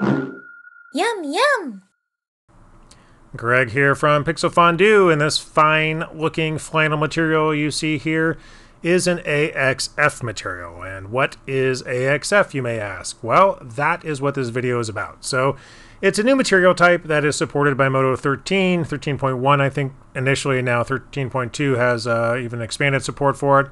Yum, yum! Greg here from Pixel Fondue, and this fine looking flannel material you see here is an AXF material. And what is AXF, you may ask? Well, that is what this video is about. So it's a new material type that is supported by Modo 13, 13.1, I think initially, now 13.2 has uh, even expanded support for it.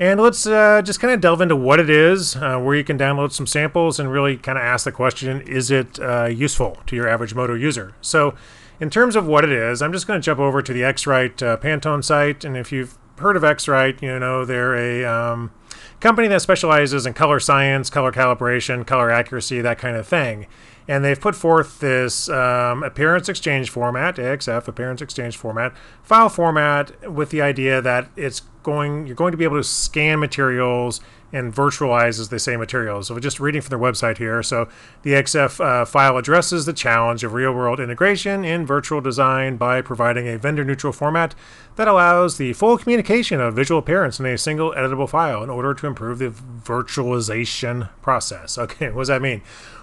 And let's uh, just kind of delve into what it is, uh, where you can download some samples, and really kind of ask the question is it uh, useful to your average Modo user? So, in terms of what it is, I'm just going to jump over to the X-Rite uh, Pantone site. And if you've heard of X-Rite, you know they're a um, company that specializes in color science, color calibration, color accuracy, that kind of thing. And they've put forth this um, appearance exchange format, AXF appearance exchange format, file format, with the idea that it's going you're going to be able to scan materials and virtualizes they say, materials. So just reading from their website here. So the AXF uh, file addresses the challenge of real-world integration in virtual design by providing a vendor-neutral format that allows the full communication of visual appearance in a single editable file in order to improve the virtualization process. Okay, what does that mean?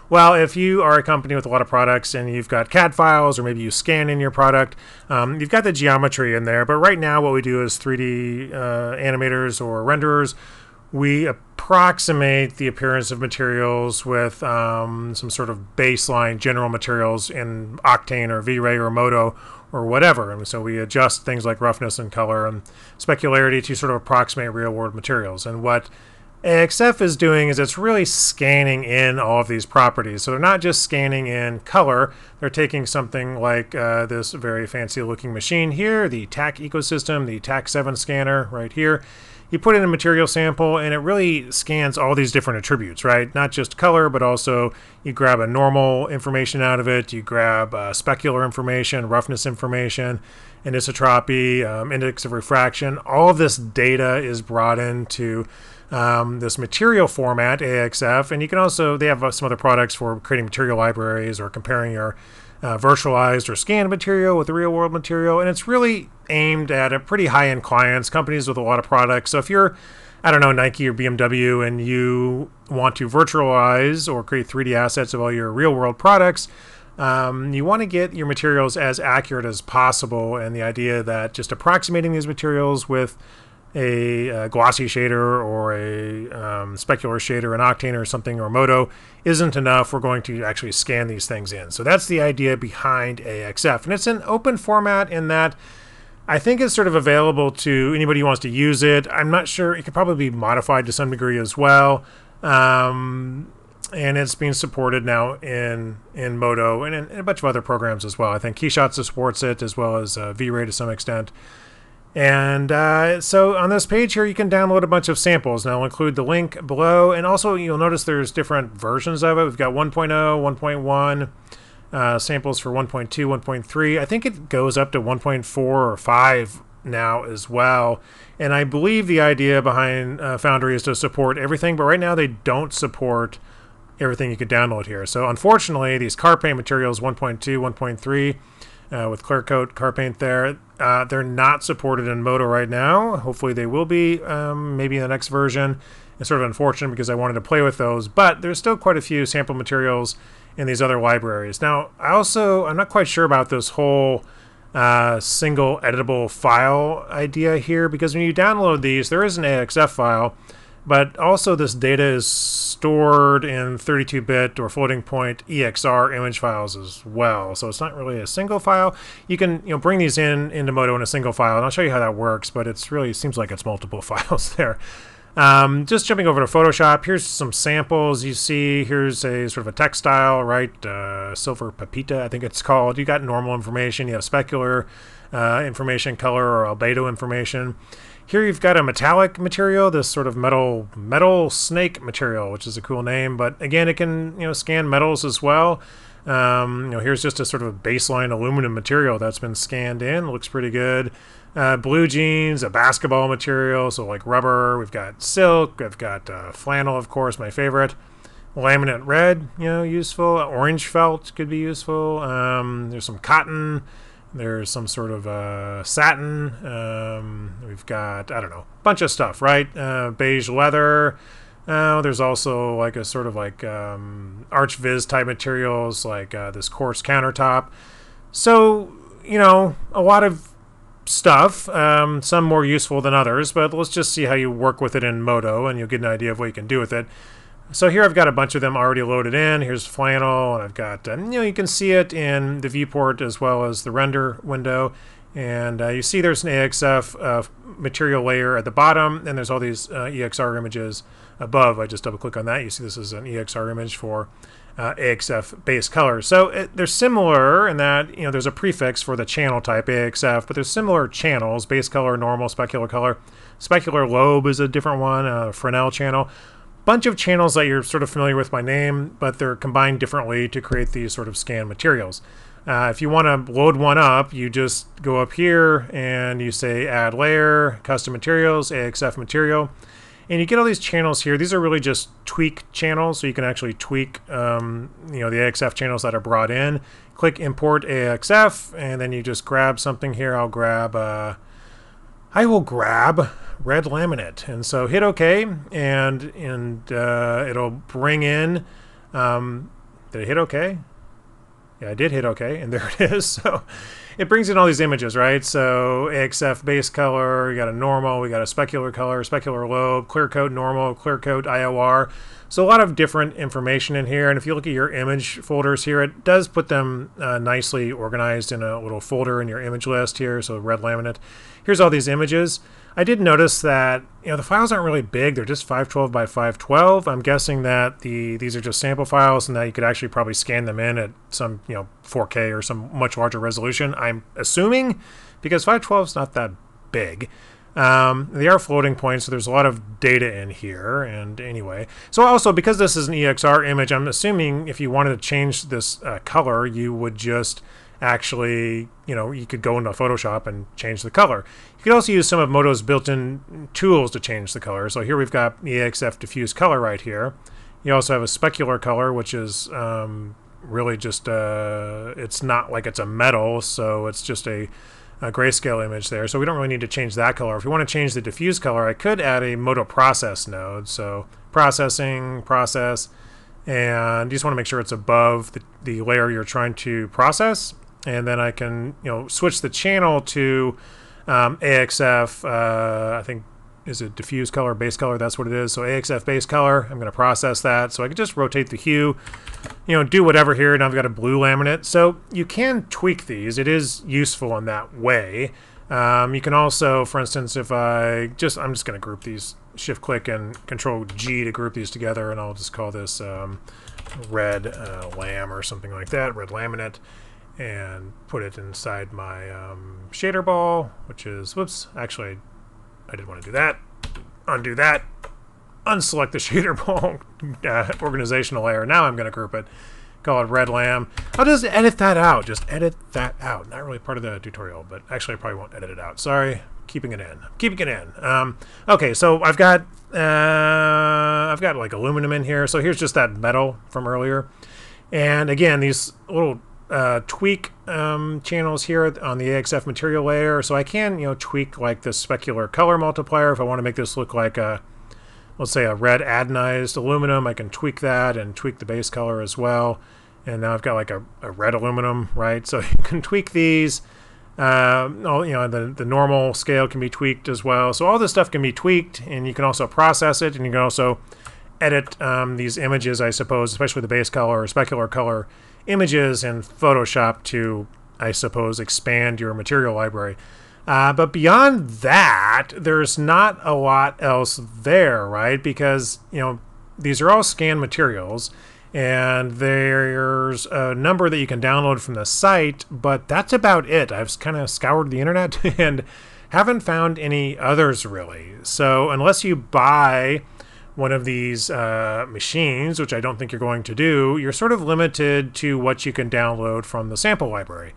Well, if you are a company with a lot of products and you've got CAD files or maybe you scan in your product, um, you've got the geometry in there. But right now, what we do is 3D uh, animators or renderers we approximate the appearance of materials with um, some sort of baseline general materials in Octane or V-Ray or Modo or whatever. And so we adjust things like roughness and color and specularity to sort of approximate real world materials. And what AXF is doing is it's really scanning in all of these properties. So they're not just scanning in color, they're taking something like uh, this very fancy looking machine here, the TAC ecosystem, the TAC7 scanner right here you put in a material sample and it really scans all these different attributes, right? Not just color, but also you grab a normal information out of it, you grab uh, specular information, roughness information, anisotropy, um, index of refraction. All of this data is brought into um, this material format, AXF, and you can also, they have uh, some other products for creating material libraries or comparing your uh, virtualized or scanned material with the real world material. And it's really aimed at a pretty high end clients, companies with a lot of products. So if you're, I don't know, Nike or BMW, and you want to virtualize or create 3D assets of all your real world products, um, you want to get your materials as accurate as possible. And the idea that just approximating these materials with a, a, glossy shader or a um, specular shader, an Octane or something, or Modo isn't enough. We're going to actually scan these things in. So that's the idea behind AXF. And it's an open format in that I think it's sort of available to anybody who wants to use it. I'm not sure. It could probably be modified to some degree as well. Um, and it's being supported now in in Modo and in, in, a bunch of other programs as well. I think Keyshot supports it as well as uh, V-Ray to some extent. And uh, so on this page here, you can download a bunch of samples. And I'll include the link below. And also, you'll notice there's different versions of it. We've got 1.0, 1.1, uh, samples for 1.2, 1.3. I think it goes up to 1.4 or 5 now as well. And I believe the idea behind uh, Foundry is to support everything, but right now they don't support everything you could download here. So unfortunately, these car paint materials 1.2, 1.3 uh, with clear coat car paint there. Uh, they're not supported in Modo right now. Hopefully they will be, um, maybe in the next version. It's sort of unfortunate because I wanted to play with those, but there's still quite a few sample materials in these other libraries. Now, I also, I'm not quite sure about this whole uh, single editable file idea here because when you download these, there is an AXF file, but also this data is stored in 32-bit or floating point EXR image files as well. So it's not really a single file. You can you know bring these in into Modo in a single file, and I'll show you how that works. But it's really it seems like it's multiple files there. Um, just jumping over to Photoshop, here's some samples you see. Here's a sort of a textile, right? Uh, silver pepita, I think it's called. You got normal information, you have specular uh, information, color, or albedo information. Here you've got a metallic material, this sort of metal metal snake material, which is a cool name. But again, it can you know scan metals as well. Um, you know, here's just a sort of baseline aluminum material that's been scanned in. Looks pretty good. Uh, blue jeans, a basketball material, so like rubber. We've got silk. I've got uh, flannel, of course, my favorite. Laminate red, you know, useful. Orange felt could be useful. Um, there's some cotton. There's some sort of uh, satin. Um, we've got, I don't know, a bunch of stuff, right? Uh, beige leather. Uh, there's also like a sort of like um, ArchViz type materials, like uh, this coarse countertop. So, you know, a lot of stuff, um, some more useful than others, but let's just see how you work with it in Modo and you'll get an idea of what you can do with it. So here I've got a bunch of them already loaded in. Here's flannel, and I've got, uh, you know, you can see it in the viewport as well as the render window. And uh, you see there's an AXF uh, material layer at the bottom, and there's all these uh, EXR images above. I just double click on that. You see this is an EXR image for uh, AXF base color. So it, they're similar in that you know there's a prefix for the channel type AXF, but there's similar channels: base color, normal, specular color. Specular lobe is a different one, Fresnel channel bunch of channels that you're sort of familiar with by name, but they're combined differently to create these sort of scan materials. Uh, if you want to load one up, you just go up here and you say add layer, custom materials, AXF material, and you get all these channels here. These are really just tweak channels, so you can actually tweak um, you know the AXF channels that are brought in. Click import AXF, and then you just grab something here. I'll grab, uh, I will grab red laminate. And so hit OK, and and uh, it'll bring in. Um, did I hit OK? Yeah, I did hit OK, and there it is. So it brings in all these images, right? So AXF base color, you got a normal, we got a specular color, specular lobe, clear coat normal, clear coat IOR. So a lot of different information in here. And if you look at your image folders here, it does put them uh, nicely organized in a little folder in your image list here. So red laminate. Here's all these images. I did notice that you know the files aren't really big; they're just 512 by 512. I'm guessing that the these are just sample files, and that you could actually probably scan them in at some you know 4K or some much larger resolution. I'm assuming because 512 is not that big. Um, they are floating points, so there's a lot of data in here. And anyway, so also because this is an EXR image, I'm assuming if you wanted to change this uh, color, you would just actually, you know, you could go into Photoshop and change the color. You could also use some of Modo's built-in tools to change the color. So here we've got AXF diffuse color right here. You also have a specular color, which is um, really just, uh, it's not like it's a metal, so it's just a, a, grayscale image there. So we don't really need to change that color. If we want to change the diffuse color, I could add a Modo process node. So processing, process, and you just want to make sure it's above the, the layer you're trying to process and then I can you know switch the channel to um, AXF. Uh, I think is it diffuse color, base color? That's what it is. So AXF base color. I'm going to process that. So I can just rotate the hue, you know, do whatever here. And I've got a blue laminate. So you can tweak these. It is useful in that way. Um, you can also, for instance, if I just, I'm just going to group these, shift click and control G to group these together. And I'll just call this um, red uh, lamb or something like that, red laminate and put it inside my um, shader ball, which is, whoops, actually, I didn't want to do that. Undo that. Unselect the shader ball uh, organizational layer. Now I'm going to group it. Call it red lamb. I'll just edit that out. Just edit that out. Not really part of the tutorial, but actually I probably won't edit it out. Sorry. Keeping it in. Keeping it in. Um, okay, so I've got uh, I've got like aluminum in here. So here's just that metal from earlier. And again, these little uh, tweak um, channels here on the AXF material layer. So I can, you know, tweak like the specular color multiplier if I want to make this look like a, let's say a red anodized aluminum. I can tweak that and tweak the base color as well. And now I've got like a, a red aluminum, right? So you can tweak these. Uh, all, you know, the, the normal scale can be tweaked as well. So all this stuff can be tweaked, and you can also process it, and you can also edit um, these images, I suppose, especially the base color or specular color images in Photoshop to, I suppose, expand your material library. Uh, but beyond that, there's not a lot else there, right? Because, you know, these are all scanned materials and there's a number that you can download from the site, but that's about it. I've kind of scoured the internet and haven't found any others really. So unless you buy one of these uh, machines, which I don't think you're going to do, you're sort of limited to what you can download from the sample library.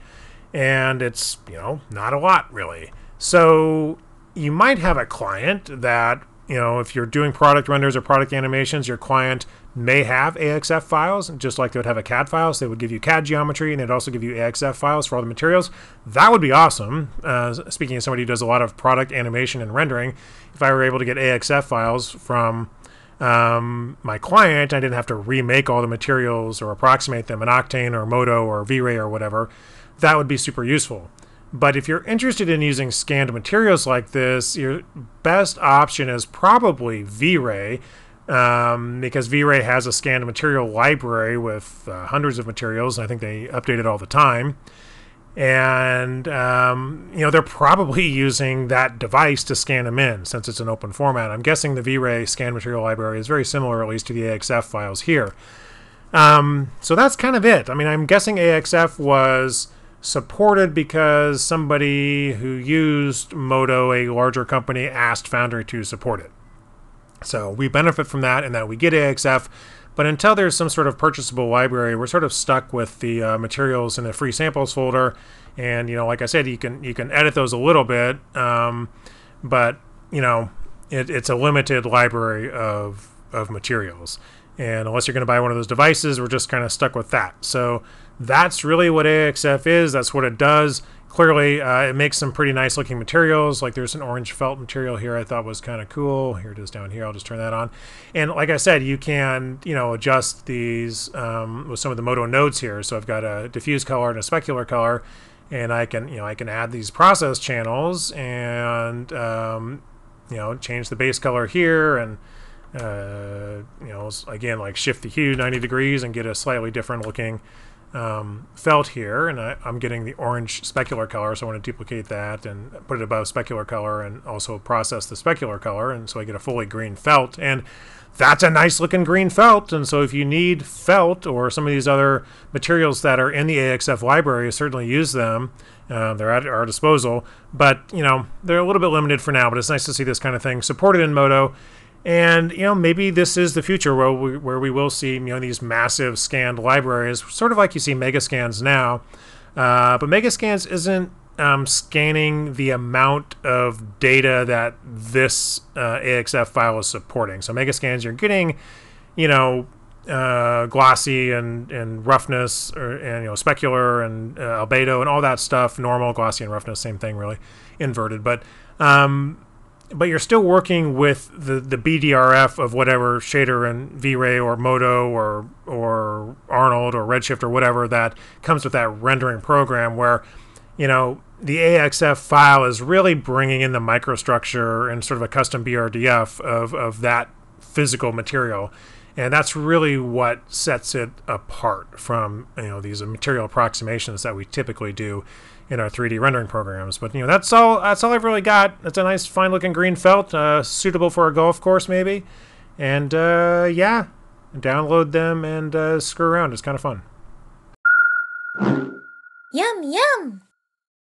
And it's, you know, not a lot really. So you might have a client that, you know, if you're doing product renders or product animations, your client may have AXF files, just like they would have a CAD file. So they would give you CAD geometry and they'd also give you AXF files for all the materials. That would be awesome. Uh, speaking of somebody who does a lot of product animation and rendering, if I were able to get AXF files from um, my client, I didn't have to remake all the materials or approximate them in Octane or Modo or V-Ray or whatever. That would be super useful. But if you're interested in using scanned materials like this, your best option is probably V-Ray um, because V-Ray has a scanned material library with uh, hundreds of materials. And I think they update it all the time and um, you know they're probably using that device to scan them in since it's an open format. I'm guessing the V-Ray scan material library is very similar, at least to the AXF files here. Um, so that's kind of it. I mean, I'm guessing AXF was supported because somebody who used Modo, a larger company, asked Foundry to support it. So we benefit from that and that we get AXF but until there's some sort of purchasable library, we're sort of stuck with the uh, materials in the free samples folder. And you know, like I said, you can you can edit those a little bit, um, but you know, it, it's a limited library of of materials. And unless you're going to buy one of those devices, we're just kind of stuck with that. So that's really what AXF is. That's what it does clearly uh, it makes some pretty nice looking materials. Like there's an orange felt material here i thought was kind of cool. Here it is down here. I'll just turn that on. And like i said you can you know adjust these um, with some of the modo nodes here. So i've got a diffuse color and a specular color and i can you know i can add these process channels and um, you know change the base color here and uh, you know again like shift the hue 90 degrees and get a slightly different looking um, felt here, and I, am getting the orange specular color, so I want to duplicate that and put it above specular color and also process the specular color, and so I get a fully green felt. And that's a nice looking green felt, and so if you need felt or some of these other materials that are in the AXF library, certainly use them. Uh, they're at our disposal, but you know they're a little bit limited for now. But it's nice to see this kind of thing supported in Modo and you know maybe this is the future where we, where we will see you know these massive scanned libraries, sort of like you see Megascans now. Uh, but Megascans isn't um, scanning the amount of data that this uh, AXF file is supporting. So Megascans, you're getting, you know, uh, glossy and, and roughness, or and you know specular and uh, albedo and all that stuff. Normal, glossy, and roughness, same thing really, inverted. But um, but you're still working with the, the BDRF of whatever shader and V-Ray or Modo or or Arnold or Redshift or whatever that comes with that rendering program where you know the AXF file is really bringing in the microstructure and sort of a custom BRDF of, of that physical material and that's really what sets it apart from you know these material approximations that we typically do in our 3D rendering programs. But you know, that's all. That's all I've really got. It's a nice, fine-looking green felt, uh, suitable for a golf course, maybe. And uh, yeah, download them and uh, screw around. It's kind of fun. Yum yum.